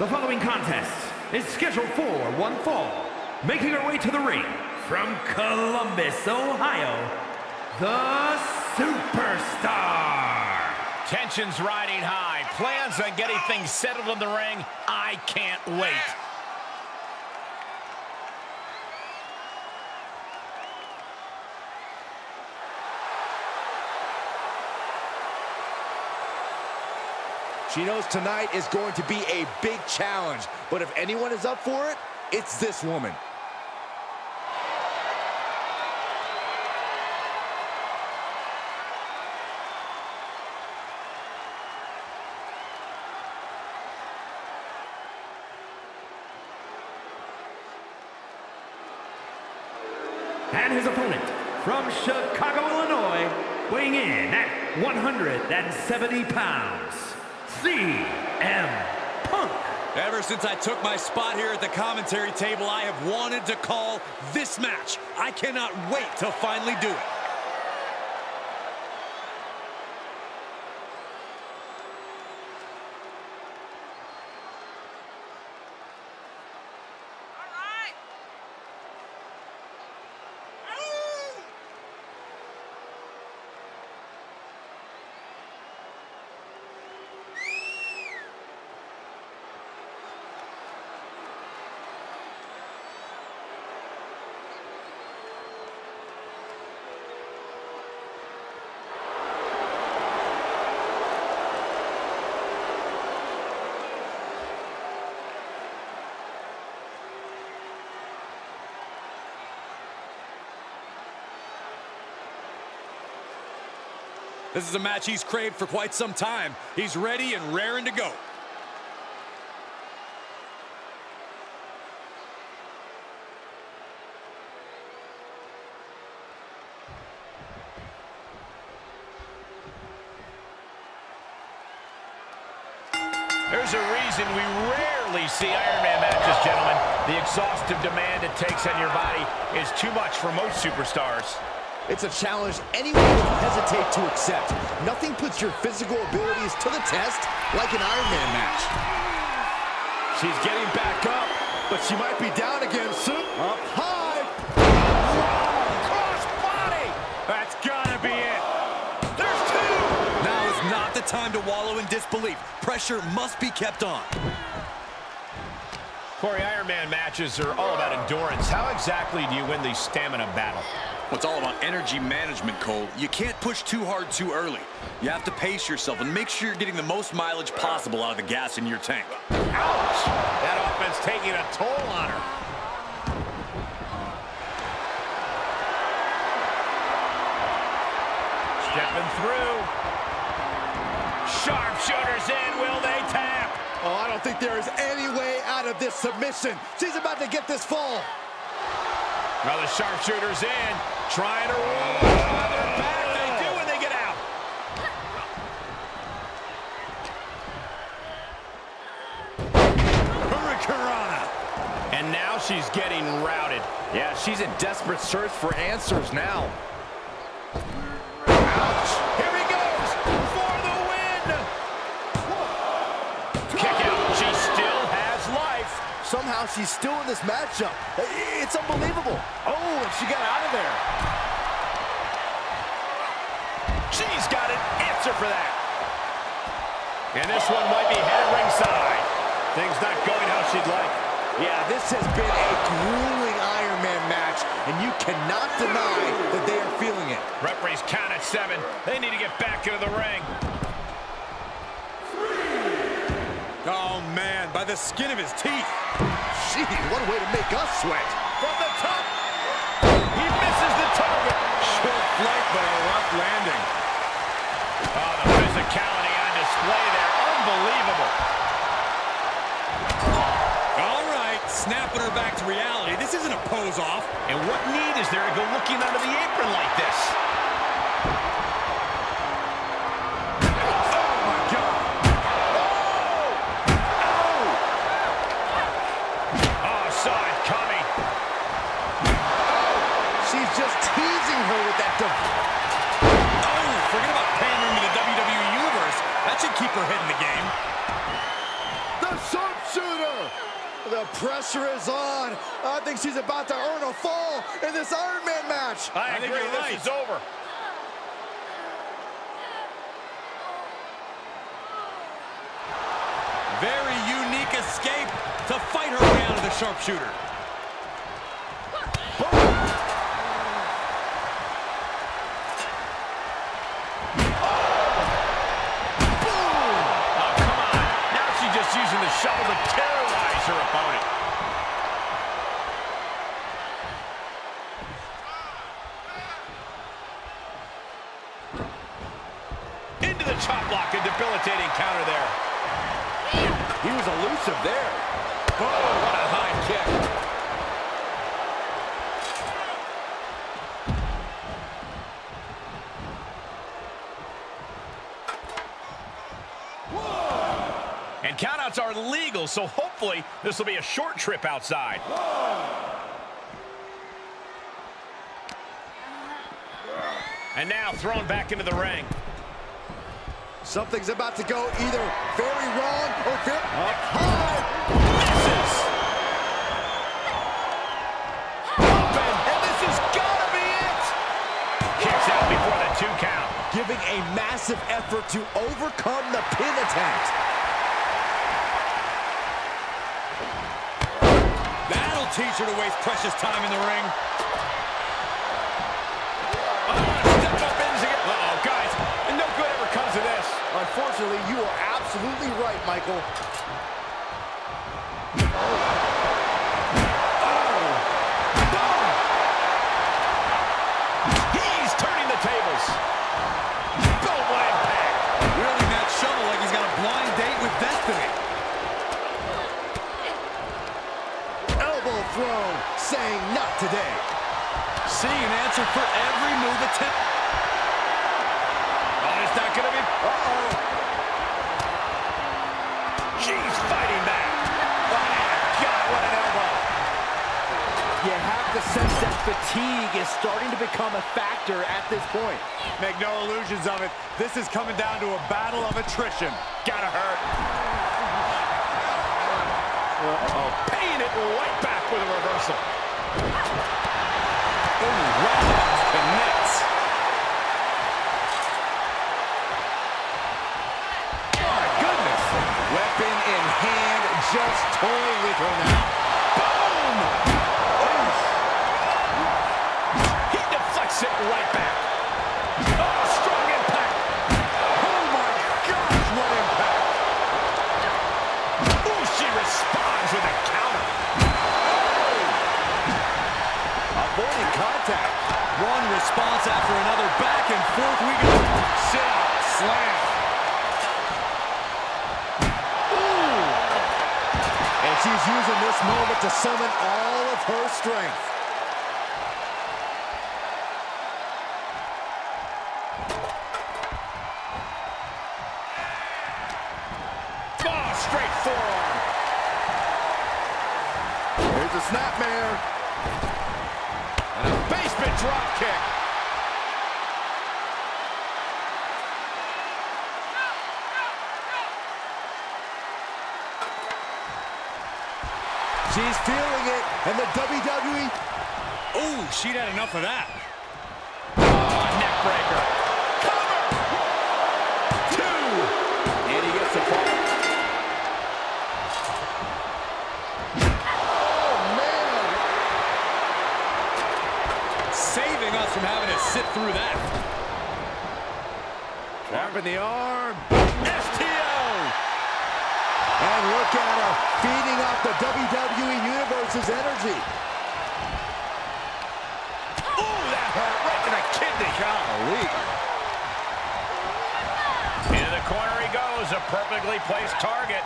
The following contest is scheduled for one fall. Making her way to the ring from Columbus, Ohio, the Superstar. Tensions riding high. Plans on getting things settled in the ring. I can't wait. She knows tonight is going to be a big challenge, but if anyone is up for it, it's this woman. And his opponent from Chicago, Illinois, weighing in at 170 pounds, CM Punk. Ever since I took my spot here at the commentary table, I have wanted to call this match. I cannot wait to finally do it. This is a match he's craved for quite some time. He's ready and raring to go. There's a reason we rarely see Iron Man matches, gentlemen. The exhaustive demand it takes on your body is too much for most superstars. It's a challenge anyone would hesitate to accept. Nothing puts your physical abilities to the test like an Iron Man match. She's getting back up, but she might be down again soon. Up high. Cross body! That's gotta be it. There's two! Now is not the time to wallow in disbelief. Pressure must be kept on. Corey, Iron Man matches are all about endurance. How exactly do you win the stamina battle? Well, it's all about energy management, Cole. You can't push too hard too early. You have to pace yourself and make sure you're getting the most mileage possible out of the gas in your tank. Ouch! That offense taking a toll on her. Stepping through. Sharpshooters in. Will they tap? Oh, I don't think there is any way out of this submission. She's about to get this fall. Well, the sharpshooters in. Trying to roll. They're back. They do when they get out. Hurricanrana. And now she's getting routed. Yeah, she's in desperate search for answers now. She's still in this matchup. It's unbelievable. Oh, and she got out of there. She's got an answer for that. And this one might be headed ringside. Things not going how she'd like. Yeah, this has been a grueling Iron Man match, and you cannot deny that they are feeling it. Referees count at seven. They need to get back into the ring. Oh, man, by the skin of his teeth. Gee, what a way to make us sweat. From the top. He misses the target. Short flight, but a rough landing. Oh, the physicality on display there. Unbelievable. All right, snapping her back to reality. This isn't a pose-off. And what need is there to go looking under the apron like this? Keep her head in the game. The sharpshooter! The pressure is on. I think she's about to earn a fall in this Iron Man match. I, I think agree. you're This right. is over. Very unique escape to fight her way out of the sharpshooter. To terrorize her opponent. Into the chop block, a debilitating counter there. He was elusive there. And countouts are legal, so hopefully this will be a short trip outside. And now thrown back into the ring. Something's about to go either very wrong or very up high. Misses. Open, and this has got to be it. Kicks out before the two count. Giving a massive effort to overcome the pin attempt. Teach her to waste precious time in the ring. Unfortunately, you are absolutely right, Michael. Today. Seeing an answer for every move attempt. Oh, it's not going to be... Uh-oh. She's fighting back. Oh, God, what an elbow. You have to sense that fatigue is starting to become a factor at this point. Make no illusions of it. This is coming down to a battle of attrition. Gotta hurt. Uh-oh. Paying it right back with a reversal. Oh hand, just toying with her now. Boom! He deflects it right back. Strength. Oh, straight forearm. Here's a snapmare. And a basement drop kick. She's feeling it, and the WWE Oh, she'd had enough of that. Universe's energy. Ooh, that hurt right to the kidney. Golly. Into the corner he goes. A perfectly placed target.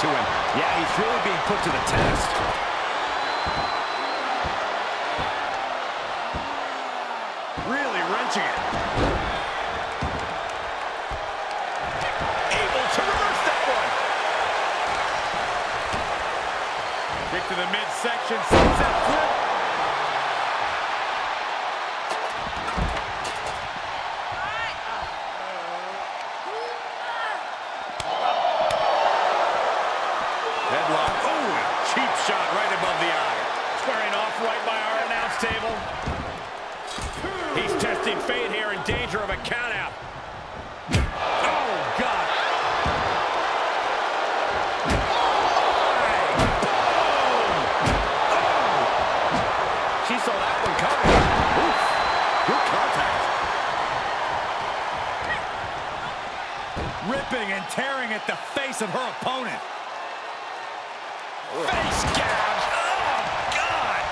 to him. Yeah, he's really being put to the test. Really wrenching it. Able to reverse that one. Kick to the midsection. Cheap shot right above the eye. Squaring off right by our announce table. He's testing fate here in danger of a countout. Oh, God. Oh. She saw that one coming. Oof. Good contact. Ripping and tearing at the face of her opponent. Face gouge. Oh, God.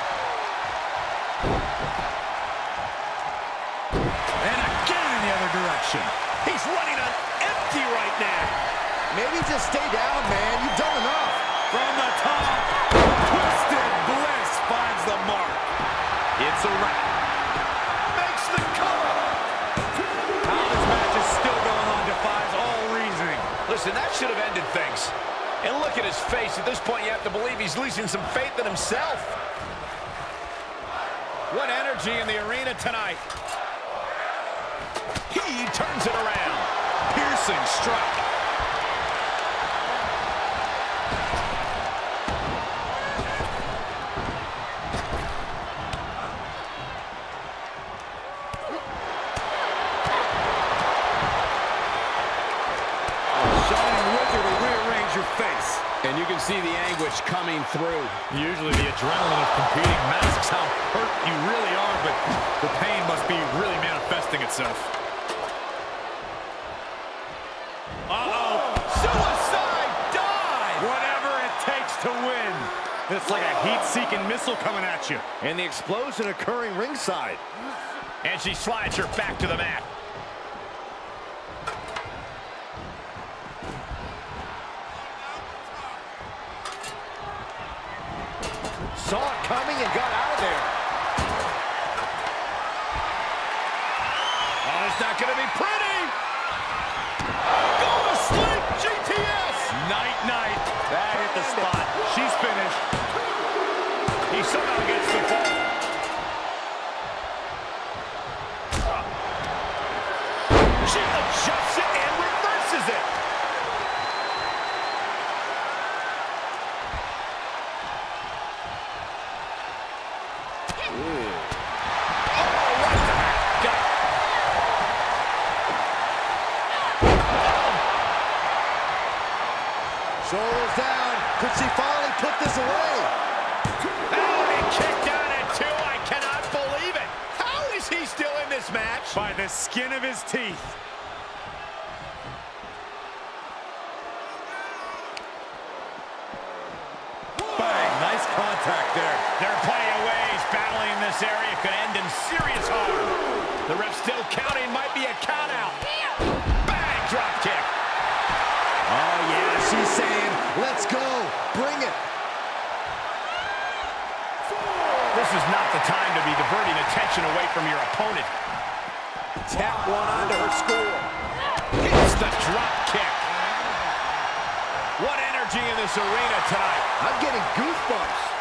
And again in the other direction. He's running on empty right now. Maybe just stay down, man. You've done enough. From the top. Twisted Bliss finds the mark. It's a wrap. Makes the cover. How this match is still going on defies all reasoning. Listen, that should have ended things. And look at his face. At this point, you have to believe he's losing some faith in himself. What energy in the arena tonight. He turns it around. Piercing strike. And you can see the anguish coming through. Usually the adrenaline of competing masks how hurt you really are, but the pain must be really manifesting itself. Uh-oh. Suicide dive. Whatever it takes to win. It's like a heat-seeking missile coming at you. And the explosion occurring ringside. And she slides her back to the mat. Saw it coming and got out of there. Contact there. Are plenty of ways battling in this area could end in serious harm. The ref still counting. Might be a count out. Bang! Drop kick. Oh, yeah. She's saying, let's go. Bring it. This is not the time to be diverting attention away from your opponent. Tap one onto her score. Hits the drop kick. What energy in this arena tonight. I'm getting goosebumps.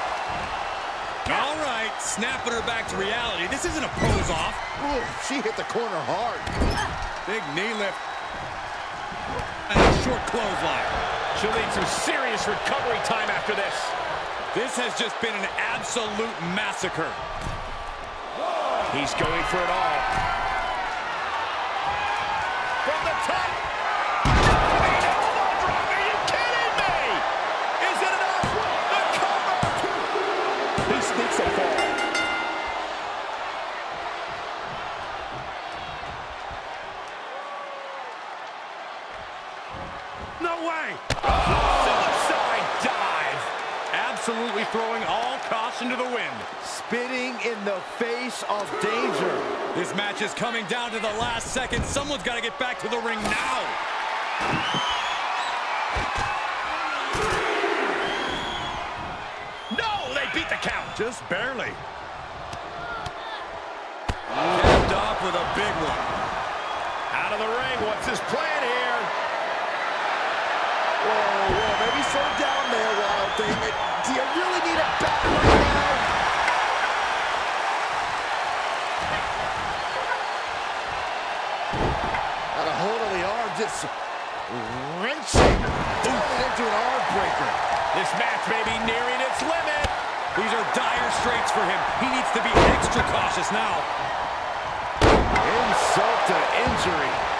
All right, snapping her back to reality. This isn't a pose off. Ooh, she hit the corner hard. Big knee lift. And a short clothesline. She'll need some serious recovery time after this. This has just been an absolute massacre. He's going for it all. Face of danger. This match is coming down to the last second. Someone's got to get back to the ring now. No, they beat the count. Just barely. Capped off with a big one. Out of the ring. What's his plan here? Whoa, whoa, maybe slow down there, Wild something. Do you really need a bat right now? Got a hold just wrenching. Into an arm breaker. This match may be nearing its limit. These are dire straits for him. He needs to be extra cautious now. Insult to injury.